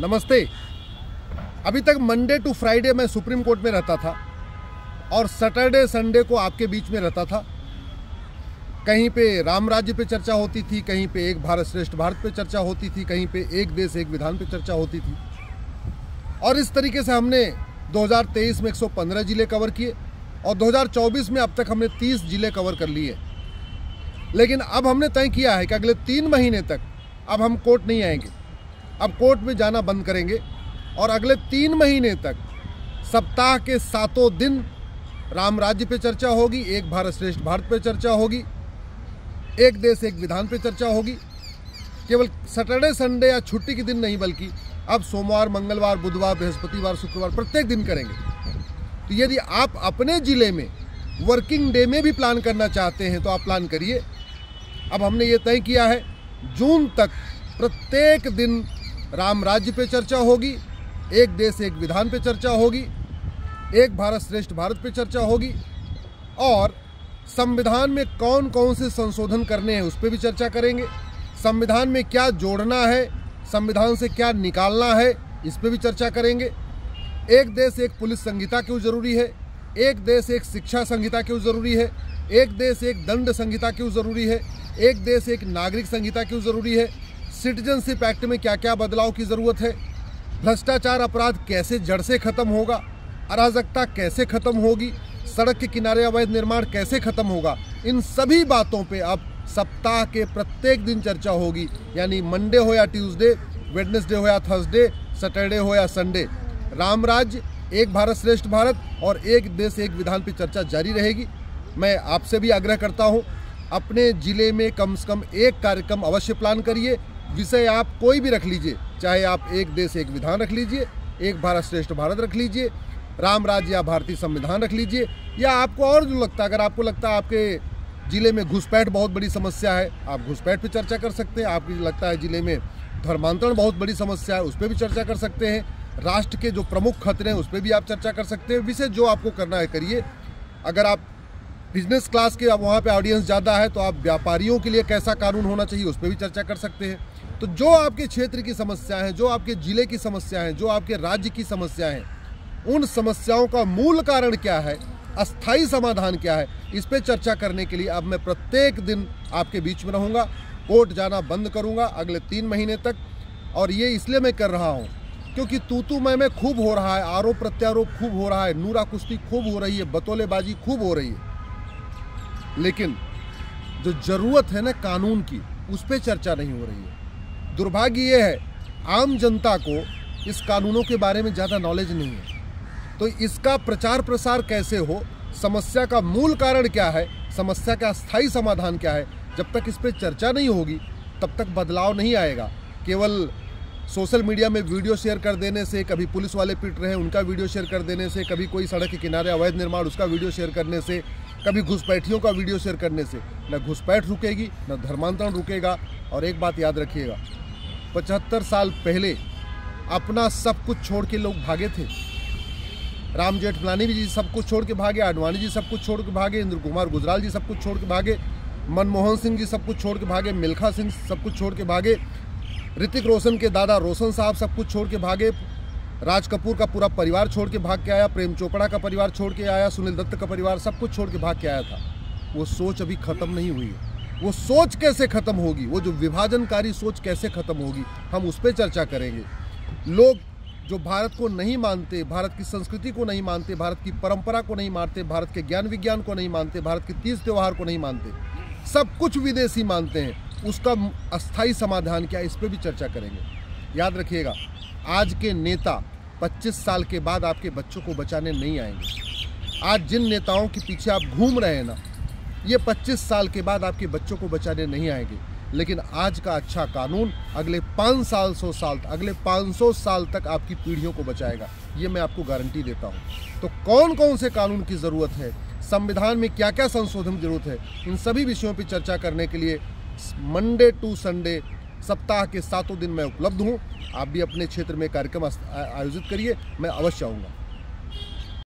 नमस्ते। अभी तक मंडे टू फ्राइडे मैं सुप्रीम कोर्ट में रहता था और सैटरडे संडे को आपके बीच में रहता था। कहीं पे राम राज्य पे चर्चा होती थी, कहीं पे एक भारत श्रेष्ठ भारत पे चर्चा होती थी, कहीं पे एक देश, एक विधान पे चर्चा होती थी। और इस तरीके से हमने 2023 में 115 ज़िले कवर किए और 2024 में अब तक हमने 30 ज़िले कवर कर लिए। लेकिन अब हमने तय किया है कि अगले तीन महीने तक अब हम कोर्ट नहीं आएँगे। अब कोर्ट में जाना बंद करेंगे और अगले तीन महीने तक सप्ताह के सातों दिन राम राज्य पे चर्चा होगी, एक भारत श्रेष्ठ भारत पे चर्चा होगी, एक देश एक विधान पे चर्चा होगी। केवल सैटरडे, संडे या छुट्टी के दिन नहीं, बल्कि अब सोमवार, मंगलवार, बुधवार, बृहस्पतिवार, शुक्रवार प्रत्येक दिन करेंगे। तो यदि आप अपने ज़िले में वर्किंग डे में भी प्लान करना चाहते हैं तो आप प्लान करिए। अब हमने ये तय किया है, जून तक प्रत्येक दिन राम राज्य पे चर्चा होगी, एक देश एक विधान पे चर्चा होगी, एक भारत श्रेष्ठ भारत पे चर्चा होगी, और संविधान में कौन कौन से संशोधन करने हैं उस पर भी चर्चा करेंगे। संविधान में क्या जोड़ना है, संविधान से क्या निकालना है, इस पर भी चर्चा करेंगे। एक देश एक पुलिस संहिता क्यों ज़रूरी है? एक देश एक शिक्षा संहिता क्यों ज़रूरी है? एक देश एक दंड संहिता क्यों ज़रूरी है? एक देश एक नागरिक संहिता क्यों ज़रूरी है? सिटीजनशिप एक्ट में क्या क्या बदलाव की ज़रूरत है? भ्रष्टाचार अपराध कैसे जड़ से खत्म होगा? अराजकता कैसे खत्म होगी? सड़क के किनारे अवैध निर्माण कैसे खत्म होगा? इन सभी बातों पे अब सप्ताह के प्रत्येक दिन चर्चा होगी। यानी मंडे हो या ट्यूसडे, वेडनेसडे हो या थर्सडे, सैटरडे हो या संडे। राम राज्य एक भारत श्रेष्ठ भारत और एक देश, एक विधान पर चर्चा जारी रहेगी। मैं आपसे भी आग्रह करता हूँ, अपने ज़िले में कम से कम एक कार्यक्रम अवश्य प्लान करिए। विषय आप कोई भी रख लीजिए, चाहे आप एक देश एक विधान रख लीजिए, एक भारत श्रेष्ठ भारत रख लीजिए, राम राज्य या भारतीय संविधान रख लीजिए, या आपको और जो लगता है, अगर आपको लगता है आपके ज़िले में घुसपैठ बहुत बड़ी समस्या है, आप घुसपैठ पर चर्चा कर सकते हैं, आपको लगता है ज़िले में धर्मांतरण बहुत बड़ी समस्या है, उस पर भी चर्चा कर सकते हैं, राष्ट्र के जो प्रमुख खतरे हैं, उस पर भी आप चर्चा कर सकते हैं, विषय जो आपको करना है करिए। अगर आप बिज़नेस क्लास के वहाँ पे ऑडियंस ज़्यादा है तो आप व्यापारियों के लिए कैसा कानून होना चाहिए, उस पर भी चर्चा कर सकते हैं। तो जो आपके क्षेत्र की समस्या है, जो आपके ज़िले की समस्या है, जो आपके राज्य की समस्या है, उन समस्याओं का मूल कारण क्या है अस्थाई समाधान क्या है, इस पर चर्चा करने के लिए अब मैं प्रत्येक दिन आपके बीच में रहूँगा। कोर्ट जाना बंद करूँगा अगले तीन महीने तक और ये इसलिए मैं कर रहा हूँ क्योंकि तूतू मैं में खूब हो रहा है, आरोप प्रत्यारोप खूब हो रहा है, नूरा कुश्ती खूब हो रही है, बतौलेबाजी खूब हो रही है। लेकिन जो ज़रूरत है ना कानून की, उस पर चर्चा नहीं हो रही है। दुर्भाग्य ये है, आम जनता को इस कानूनों के बारे में ज़्यादा नॉलेज नहीं है। तो इसका प्रचार प्रसार कैसे हो, समस्या का मूल कारण क्या है, समस्या का स्थायी समाधान क्या है, जब तक इस पर चर्चा नहीं होगी, तब तक बदलाव नहीं आएगा। केवल सोशल मीडिया में वीडियो शेयर कर देने से, कभी पुलिस वाले पिट रहे हैं, उनका वीडियो शेयर कर देने से, कभी कोई सड़क के किनारे अवैध निर्माण, उसका वीडियो शेयर करने से, कभी घुसपैठियों का वीडियो शेयर करने से, न घुसपैठ रुकेगी, न धर्मांतरण रुकेगा। और एक बात याद रखिएगा पचहत्तर साल पहले अपना सब कुछ छोड़ के लोग भागे थे राम जेठमलानी जी सब कुछ छोड़ के भागे आडवाणी जी सब कुछ छोड़ के भागे इंद्र कुमार गुजराल जी सब कुछ छोड़ के भागे मनमोहन सिंह जी सब कुछ छोड़ के भागे मिल्खा सिंह सब कुछ छोड़ के भागे ऋतिक रोशन के दादा रोशन साहब सब कुछ छोड़ के भागे राज कपूर का पूरा परिवार छोड़ के भाग के आया प्रेम चोपड़ा का परिवार छोड़ के आया सुनील दत्त का परिवार सब कुछ छोड़ के भाग के आया था वो सोच अभी ख़त्म नहीं हुई है वो सोच कैसे ख़त्म होगी? वो जो विभाजनकारी सोच कैसे ख़त्म होगी? हम उस पर चर्चा करेंगे। लोग जो भारत को नहीं मानते, भारत की संस्कृति को नहीं मानते, भारत की परंपरा को नहीं मानते, भारत के ज्ञान विज्ञान को नहीं मानते, भारत के तीज त्यौहार को नहीं मानते, सब कुछ विदेशी मानते हैं। उसका अस्थाई समाधान क्या, इस पर भी चर्चा करेंगे। याद रखिएगा, आज के नेता 25 साल के बाद आपके बच्चों को बचाने नहीं आएँगे। आज जिन नेताओं के पीछे आप घूम रहे हैं ना ये 25 साल के बाद आपके बच्चों को बचाने नहीं आएँगे। लेकिन आज का अच्छा कानून अगले पाँच साल, सौ साल, अगले पाँच सौ साल तक आपकी पीढ़ियों को बचाएगा। ये मैं आपको गारंटी देता हूँ। तो कौन कौन से कानून की ज़रूरत है? संविधान में क्या क्या संशोधन की ज़रूरत है? इन सभी विषयों पर चर्चा करने के लिए मंडे टू संडे सप्ताह के सातों दिन मैं उपलब्ध हूँ। आप भी अपने क्षेत्र में कार्यक्रम आयोजित करिए, मैं अवश्य आऊँगा।